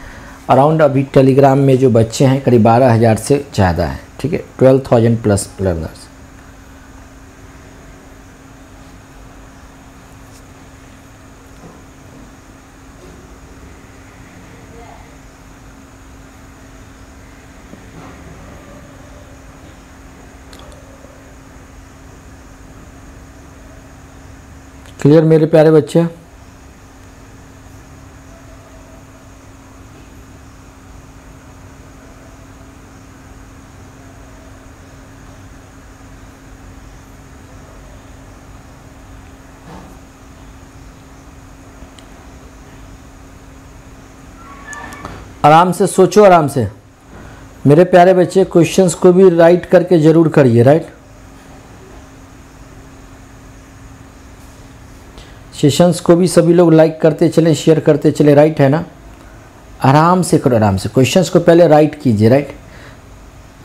S1: अराउंड अभी टेलीग्राम में जो बच्चे हैं, करीब बारह हज़ार से ज़्यादा हैं, ठीक है? Twelve thousand plus learners clear मेरे प्यारे बच्चे? आराम से सोचो, आराम से। मेरे प्यारे बच्चे क्वेश्चंस को भी राइट करके ज़रूर करिए राइट सेशंस को भी सभी लोग लाइक करते चले शेयर करते चले राइट है ना? आराम से करो, आराम से। क्वेश्चंस को पहले राइट कीजिए राइट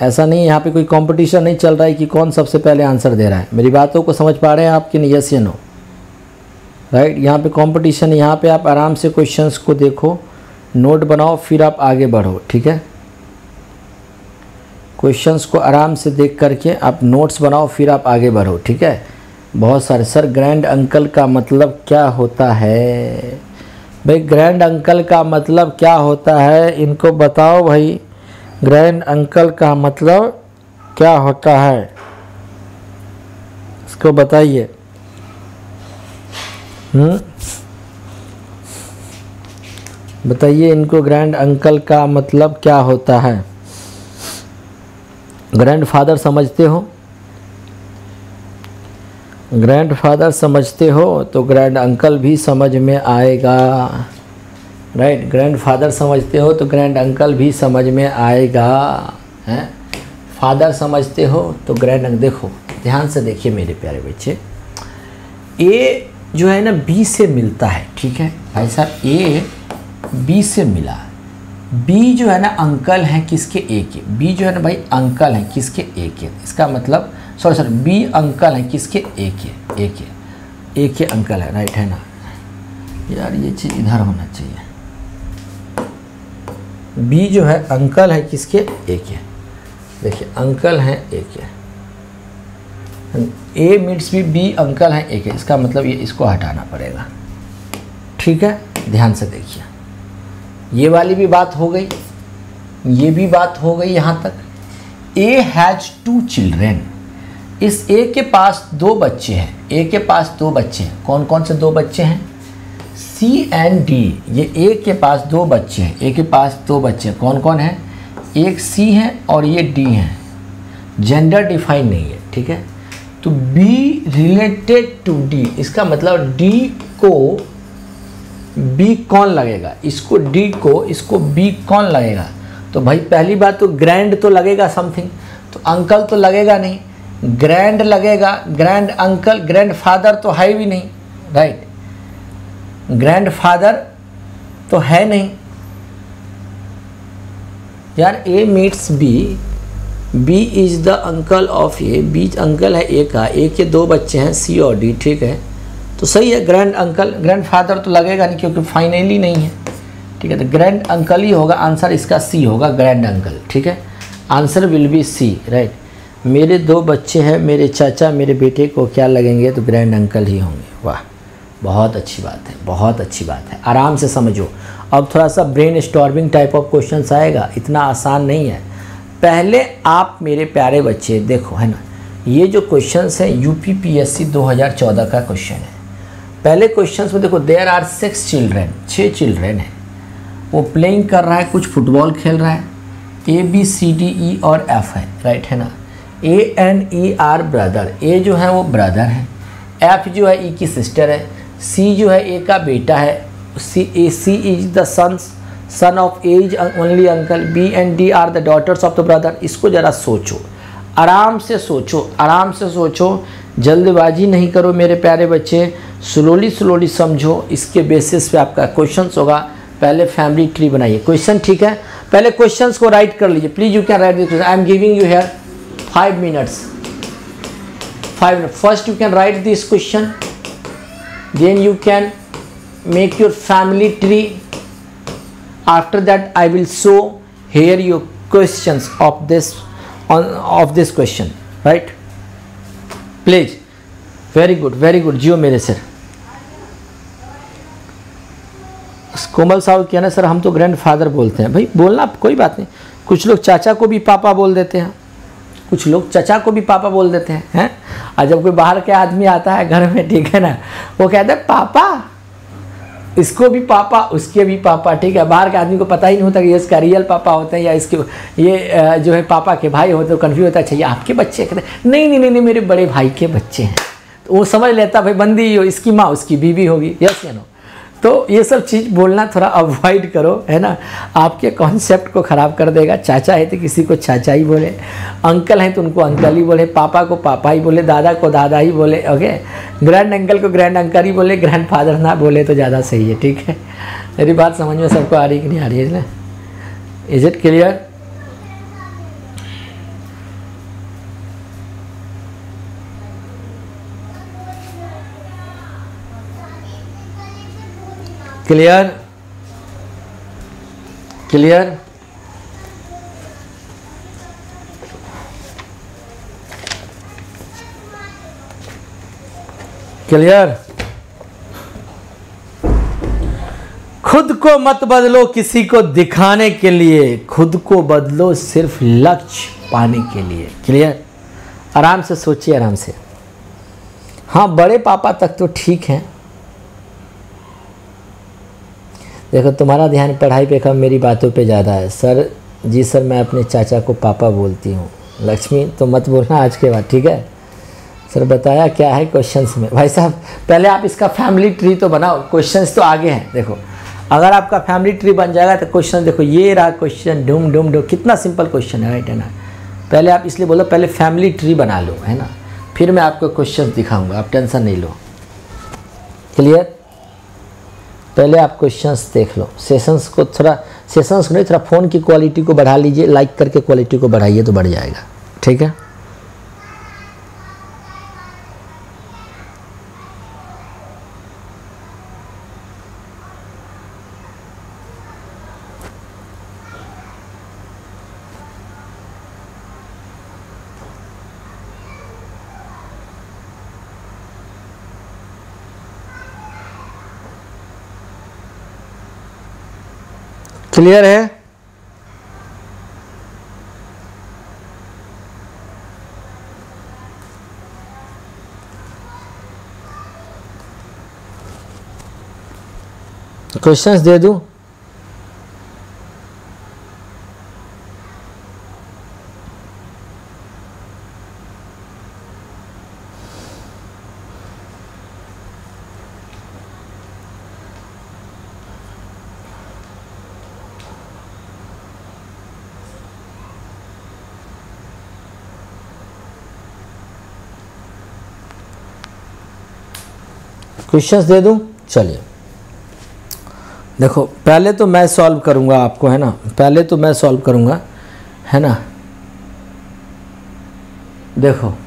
S1: ऐसा नहीं, यहाँ पे कोई कंपटीशन नहीं चल रहा है कि कौन सबसे पहले आंसर दे रहा है। मेरी बातों को समझ पा रहे हैं आप कि नहीं? यस या नो राइट यहाँ पे कंपटीशन यहाँ पे आप आराम से क्वेश्चंस को देखो। नोट बनाओ, फिर आप आगे बढ़ो, ठीक है? क्वेश्चंस को आराम से देख करके आप नोट्स बनाओ, फिर आप आगे बढ़ो, ठीक है? बहुत सारे। सर ग्रैंड अंकल का मतलब क्या होता है? भाई ग्रैंड अंकल का मतलब क्या होता है, इनको बताओ भाई। ग्रैंड अंकल का मतलब क्या होता है? इसको बताइए। हम्म? बताइए, इनको ग्रैंड अंकल का मतलब क्या होता है? ग्रैंड फादर समझते हो? ग्रैंड फादर समझते हो तो ग्रैंड अंकल भी समझ में आएगा। राइट ग्रैंड फादर समझते हो तो ग्रैंड अंकल भी समझ में आएगा। हैं? फादर समझते हो तो ग्रैंड देखो, ध्यान से देखिए मेरे प्यारे बच्चे। ए जो है ना बी से मिलता है, ठीक है? भाई साहब ए बी से मिला। बी जो है ना, अंकल है किसके? ए के। बी जो है ना भाई, अंकल है किसके? ए के। इसका मतलब सॉरी सॉरी बी अंकल है किसके? ए के। ए के। ए के अंकल है राइट है ना? यार, ये चीज़ इधर होना चाहिए। बी जो है, अंकल है किसके? ए के। देखिए, अंकल हैं, ए के। ए मीट्स भी बी अंकल हैं, ए के। इसका मतलब ये, इसको हटाना पड़ेगा। ठीक है? ध्यान से देखिए। ये वाली भी बात हो गई, ये भी बात हो गई यहाँ तक। ए हैज़ टू चिल्ड्रेन इस ए के पास दो बच्चे हैं। ए के पास दो बच्चे हैं। कौन कौन से दो बच्चे हैं? सी एंड डी ये ए के पास दो बच्चे हैं। ए के पास दो बच्चे हैं। कौन कौन हैं? एक सी है और ये डी है। जेंडर डिफाइन नहीं है, ठीक है? तो बी रिलेटेड टू डी इसका मतलब डी को बी कौन लगेगा? इसको डी को, इसको बी कौन लगेगा? तो भाई, पहली बात तो ग्रैंड तो लगेगा समथिंग तो अंकल तो लगेगा नहीं। ग्रैंड लगेगा ग्रैंड अंकल ग्रैंड फादर तो है भी नहीं राइट ग्रैंड फादर तो है नहीं। यार A meets B B is the uncle of A B uncle है ए का ए के दो बच्चे हैं सी और डी ठीक है? तो सही है ग्रैंड अंकल ग्रैंड फादर तो लगेगा नहीं क्योंकि फाइनली नहीं है। ठीक है तो ग्रैंड अंकल ही होगा आंसर इसका सी होगा ग्रैंड अंकल ठीक है? Answer will be C right मेरे दो बच्चे हैं, मेरे चाचा, मेरे बेटे को क्या लगेंगे? तो ग्रैंड अंकल ही होंगे। वाह, बहुत अच्छी बात है, बहुत अच्छी बात है। आराम से समझो। अब थोड़ा सा brainstorming type of question आएगा, इतना आसान नहीं है। पहले आप मेरे प्यारे बच्चे, देखो, है ना? ये जो क्वेश्चंस हैं U P P S C दो हज़ार चौदह का क्वेश्चन है। पहले क्वेश्चन में देखो देयर आर सिक्स चिल्ड्रेन छः चिल्ड्रेन हैं। वो प्लेइंग कर रहा है, कुछ फुटबॉल खेल रहा है। ए बी सी डी ई और एफ़ है राइट है ना? A and E are brother A जो है, वो ब्रदर है। एफ़ जो है ई e की सिस्टर है। सी जो है ए का बेटा है। C A C is the son son of A's only uncle B and D are the daughters of the brother इसको ज़रा सोचो। आराम से सोचो, आराम से सोचो। जल्दबाजी नहीं करो मेरे प्यारे बच्चे। स्लोली स्लोली समझो। इसके बेसिस पे आपका क्वेश्चंस होगा। पहले फैमिली ट्री बनाइए। क्वेश्चन ठीक है? पहले क्वेश्चंस को राइट कर लीजिए। Please you can write this I am giving you here five minutes five minute first you can write this question then you can make your family tree that, i will show here your questions of this, on, of this question. Right? Please. Very good very good जियो मेरे sir कोमल साहब कहना sir, हम तो grand father बोलते हैं। भाई, बोलना कोई बात नहीं। कुछ लोग चाचा को भी पापा बोल देते हैं। कुछ लोग चचा को भी पापा बोल देते हैं हैं? और जब कोई बाहर के आदमी आता है घर में, ठीक है ना, वो कहते हैं, पापा, इसको भी पापा, उसके भी पापा। ठीक है, बाहर के आदमी को पता ही नहीं होता कि ये इसका रियल पापा होते हैं या इसके, ये जो है पापा के भाई होते हैं कन्फ्यूज़ होता है अच्छा ये आपके बच्चे कहते नहीं नहीं नहीं नहीं, मेरे बड़े भाई के बच्चे हैं। तो वो समझ लेता, भाई, बंदी हो, इसकी माँ, उसकी बीवी होगी। यस या नो तो ये सब चीज़ बोलना थोड़ा अवॉइड करो, है ना? आपके कॉन्सेप्ट को ख़राब कर देगा। चाचा है तो किसी को चाचा ही बोले। अंकल हैं तो उनको अंकल ही बोले। पापा को पापा ही बोले। दादा को दादा ही बोले ओके ग्रैंड अंकल को ग्रैंड अंकल ही बोले। ग्रैंड फादर ना बोले तो ज़्यादा सही है, ठीक है? मेरी बात समझ में सबको आ रही कि नहीं आ रही है ना? Is it clear clear clear clear खुद को मत बदलो किसी को दिखाने के लिए। खुद को बदलो सिर्फ़ लक्ष्य पाने के लिए। क्लियर आराम से सोचिए, आराम से। हाँ बड़े पापा तक तो ठीक हैं। देखो, तुम्हारा ध्यान पढ़ाई पे कम, मेरी बातों पे ज़्यादा है। सर, जी सर, मैं अपने चाचा को पापा बोलती हूँ। लक्ष्मी तो मत बोलना आज के बाद, ठीक है? सर, बताया क्या है क्वेश्चंस में? भाई साहब, पहले आप इसका फैमिली ट्री तो बनाओ। क्वेश्चंस तो आगे हैं, देखो। अगर आपका फैमिली ट्री बन जाएगा तो क्वेश्चन देखो, ये रहा क्वेश्चन डूम डूम डूम। कितना सिंपल क्वेश्चन है राइट है ना? पहले आप इसलिए बोलो, पहले फैमिली ट्री बना लो, है ना? फिर मैं आपको क्वेश्चन दिखाऊँगा, आप टेंशन नहीं लो। क्लियर पहले आप क्वेश्चंस देख लो। सेशंस को थोड़ा सेशंस को नहीं, थोड़ा फ़ोन की क्वालिटी को बढ़ा लीजिए लाइक करके क्वालिटी को बढ़ाइए तो बढ़ जाएगा। ठीक है? क्लियर है? क्वेश्चंस दे दूँ? क्वेश्चंस दे दूँ? चलिए। देखो, पहले तो मैं सॉल्व करूँगा आपको, है ना? पहले तो मैं सॉल्व करूँगा, है ना? देखो,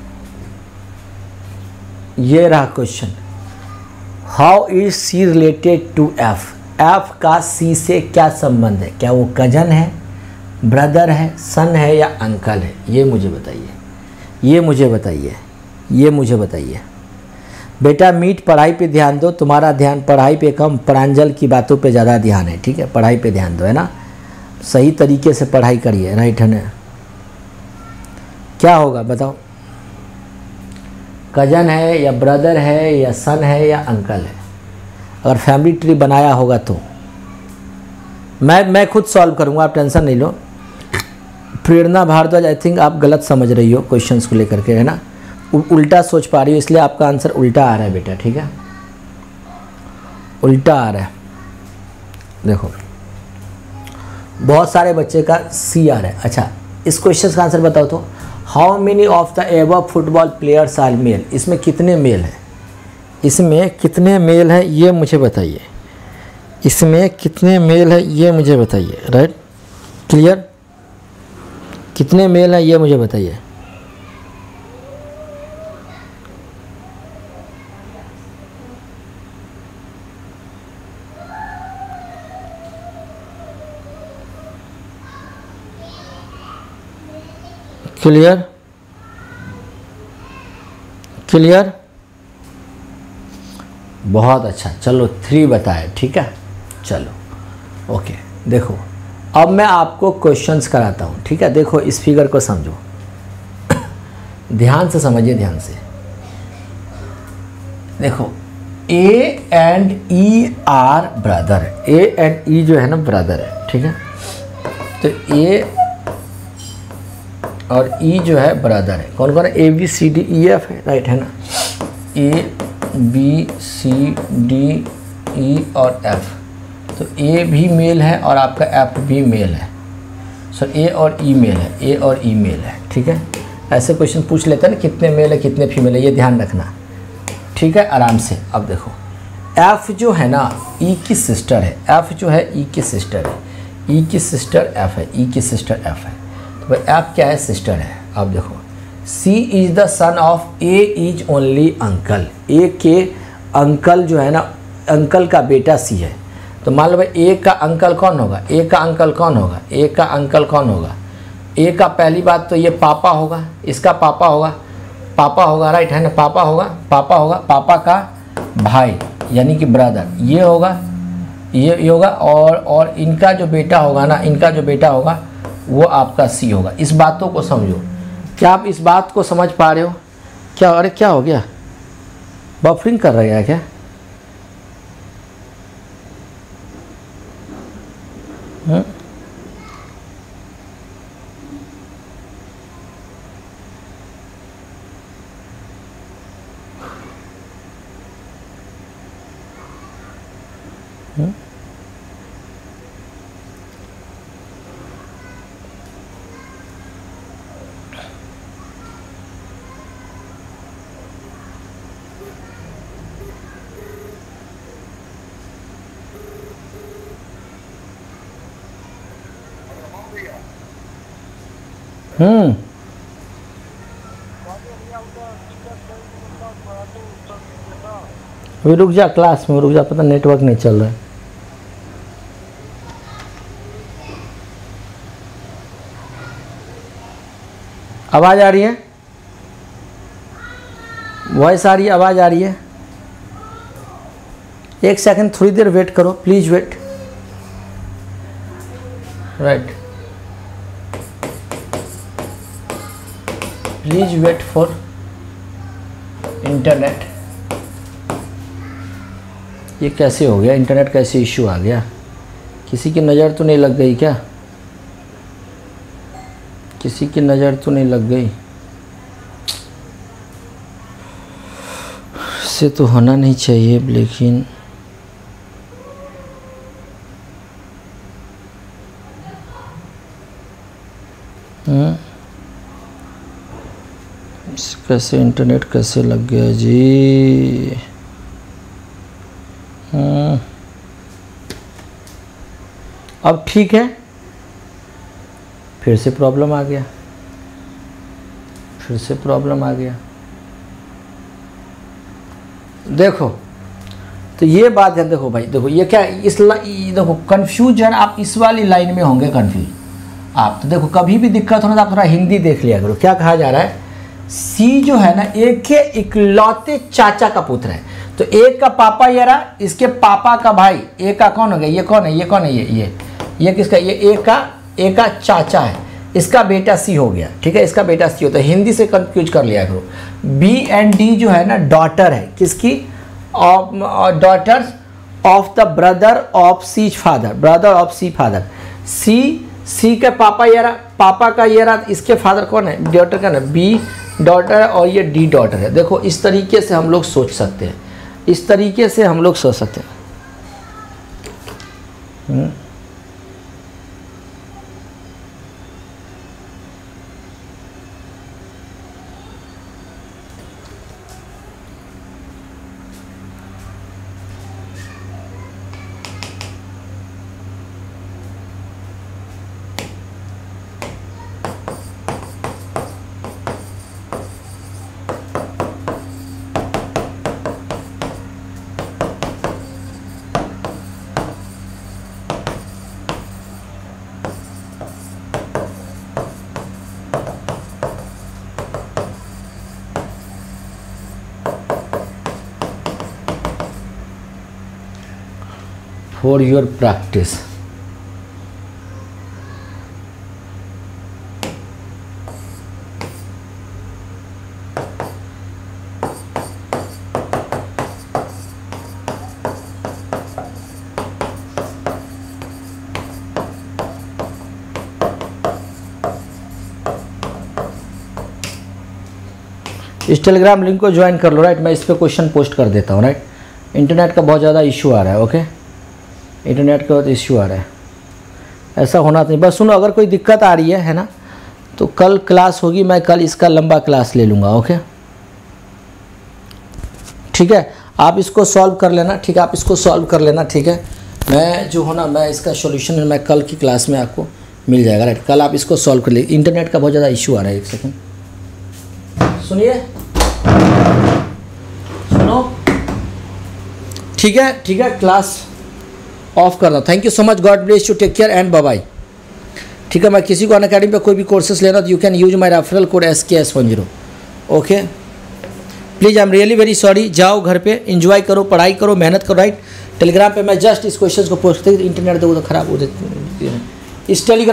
S1: ये रहा question how is C related to F F का सी से क्या संबंध है? क्या वो कज़न है ब्रदर है सन है या अंकल है? ये मुझे बताइए। ये मुझे बताइए। ये मुझे बताइए। बेटा, मीट पढ़ाई पे ध्यान दो, तुम्हारा ध्यान पढ़ाई पे कम, प्रांजल की बातों पे ज़्यादा ध्यान है, ठीक है? पढ़ाई पे ध्यान दो, है ना? सही तरीके से पढ़ाई करिए राइट है ना? क्या होगा, बताओ? कज़न है, या ब्रदर है, या सन है, या अंकल है? अगर फैमिली ट्री बनाया होगा तो। मैं मैं खुद सॉल्व करूँगा, आप टेंशन नहीं लो। प्रेरणा भारद्वाज आई थिंक आप गलत समझ रही हो क्वेश्चंस को लेकर के, है ना? उल्टा सोच पा रही हो, इसलिए आपका आंसर उल्टा आ रहा है बेटा, ठीक है? उल्टा आ रहा है। देखो, बहुत सारे बच्चे का सी आ रहा है। अच्छा इस क्वेश्चन का आंसर बताओ तो how many of the ever football players are male इसमें कितने मेल हैं? इसमें कितने मेल हैं, ये मुझे बताइए। इसमें कितने मेल है, ये मुझे बताइए। राइट क्लियर कितने मेल हैं, ये मुझे बताइए। क्लियर क्लियर बहुत अच्छा। चलो थ्री बताए, ठीक है? चलो ओके देखो, अब मैं आपको क्वेश्चंस कराता हूँ, ठीक है? देखो, इस फिगर को समझो। ध्यान से समझिए, ध्यान से। देखो A and E are brother A and E जो है ना ब्रदर है, ठीक है? तो ए और ई e जो है ब्रदर है। कौन कौन है? A B C D E F है। राइट है ना? ए बी सी डी ई और एफ़ तो ए भी मेल है और आपका एफ़ भी मेल है। सर ए और ई मेल है। ए और ई मेल है। ठीक है? ऐसे क्वेश्चन पूछ लेते हैं ना, कितने मेल है, कितने फीमेल है, ये ध्यान रखना। ठीक है? आराम से। अब देखो। एफ़ जो है ना ई की सिस्टर है। एफ़ जो है ई की सिस्टर है। ई की सिस्टर एफ़ है। ई की सिस्टर एफ़ है। भाई एफ़ क्या है सिस्टर है? आप देखो। C is the son of A is only uncle A के अंकल जो है ना अंकल का बेटा सी है। तो मान लो भाई ए का अंकल कौन होगा? ए का अंकल कौन होगा? ए का अंकल कौन होगा? ए का पहली बात तो ये पापा होगा। इसका पापा होगा? पापा होगा राइट है ना? पापा होगा? पापा होगा। पापा का भाई, यानी कि ब्रदर ये होगा, ये ये होगा और और इनका जो बेटा होगा ना, इनका जो बेटा होगा वो आपका सी होगा। इस बातों को समझो। क्या आप इस बात को समझ पा रहे हो? क्या, अरे क्या हो गया? बफरिंग कर रहे हैं क्या? हुँ? हम्म अभी रुक जा क्लास में, रुक जा, पता नेटवर्क नहीं चल रहा है। आवाज़ आ रही है? वॉइस आ रही है, आवाज़ आ रही है? एक सेकंड थोड़ी देर वेट करो please wait right please wait for internet ये कैसे हो गया? इंटरनेट कैसे इश्यू आ गया। किसी की नज़र तो नहीं लग गई क्या? किसी की नज़र तो नहीं लग गई। से तो होना नहीं चाहिए, लेकिन हम्म कैसे इंटरनेट कैसे लग गया जी? हम्म। अब ठीक है। फिर से प्रॉब्लम आ गया। फिर से प्रॉब्लम आ गया। देखो तो ये बात है, देखो भाई, देखो, ये क्या, इस ये देखो कंफ्यूजन आप इस वाली लाइन में होंगे कंफ्यूज आप तो देखो, कभी भी दिक्कत हो ना तो आप थोड़ा हिंदी देख लिया करो। क्या कहा जा रहा है? सी जो है ना, एक के इकलौते चाचा का पुत्र है। तो एक का पापा ये रहा इसके पापा का भाई। एक का कौन हो गया? ये कौन है? ये कौन है? ये ये। ये किसका? ये एक का एक का चाचा है। इसका बेटा सी हो गया, ठीक है? इसका बेटा सी होता है हिंदी से कंफ्यूज कर लिया करो। बी एंड डी जो है ना डॉटर है। किसकी? Daughters of the brother of C father brother of C father C C का पापा ये रहा पापा का ये रहा इसके फादर कौन है? डॉटर का ना बी डॉटर है और ये डी डॉटर है। देखो, इस तरीके से हम लोग सोच सकते हैं। इस तरीके से हम लोग सोच सकते हैं। For your practice. इस टेलीग्राम लिंक को ज्वाइन कर लो राइट मैं इस पर क्वेश्चन पोस्ट कर देता हूँ राइट इंटरनेट का बहुत ज़्यादा इशू आ रहा है ओके इंटरनेट का इश्यू आ रहा है। ऐसा होना नहीं। बस सुनो, अगर कोई दिक्कत आ रही है है ना तो कल क्लास होगी, मैं कल इसका लंबा क्लास ले लूँगा, ओके? ठीक है? आप इसको सॉल्व कर लेना, ठीक है? आप इसको सॉल्व कर लेना, ठीक है? मैं जो हो ना, मैं इसका सॉल्यूशन मैं कल की क्लास में आपको मिल जाएगा। राइट, कल आप इसको सॉल्व कर लीजिए। इंटरनेट का बहुत ज़्यादा इशू आ रहा है, एक सेकेंड। सुनिए? सुनो? ठीक है ठीक है, क्लास ऑफ़ कर करना thank you so much God bless you take care and bye ठीक है, मैं किसी को अन अकेडमी पर कोई भी कोर्सेस लेना तो you can use my referral code S K S one zero okay please I am really very sorry जाओ घर पे इंजॉय करो, पढ़ाई करो, मेहनत करो राइट टेलीग्राम पे मैं जस्ट इस क्वेश्चन को पोस्ट इंटरनेट दो तो खराब हो जाती इस टेलीग्राम